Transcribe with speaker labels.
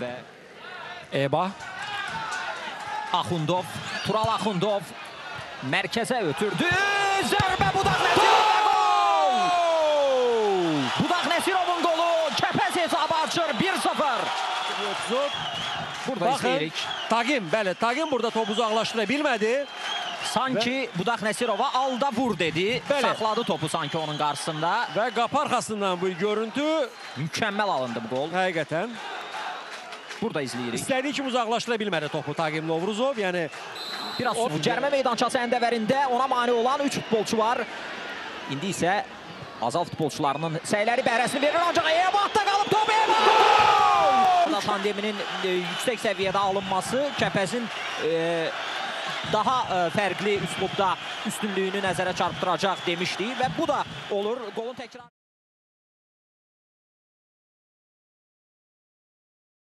Speaker 1: və
Speaker 2: Eba.
Speaker 1: Axundov, Tural Axundov mərkəzə ötürdü. Zərbə Budaq Nəsirov'a gol! Budaq Nəsirovun qolu Kəpəz hesabı açır 1-0. Burada
Speaker 2: Baxın,
Speaker 1: izləyirik.
Speaker 2: Tagim, bəli, Tagim burada topu uzaqlaşdıra bilmədi.
Speaker 1: Sanki Budaq Nəsirova alda vur dedi.
Speaker 2: Bəli.
Speaker 1: Saxladı topu sanki onun qarşısında.
Speaker 2: Və qapı arxasından bu görüntü
Speaker 1: Mükəmməl alındı bu qol.
Speaker 2: həqiqətən
Speaker 1: Burada izləyirik.
Speaker 2: istədiyi kimi uzaqlaşdıra bilmədi topu Tagim Novruzov. Yəni
Speaker 1: Biraz
Speaker 2: O-
Speaker 1: cərmə meydançası əndəvərində ona mane olan 3 futbolçu var. İndi isə Azal futbolçularının səyləri bəhrəsini verir ancaq Ebatda qalıb top Ebat! Tandeminin e, yüksək səviyyədə alınması Kəpəzin e, daha e, fərqli üslubda üstünlüyünü nəzərə çarpdıracaq demişdik və bu da olur. Qolun təkrar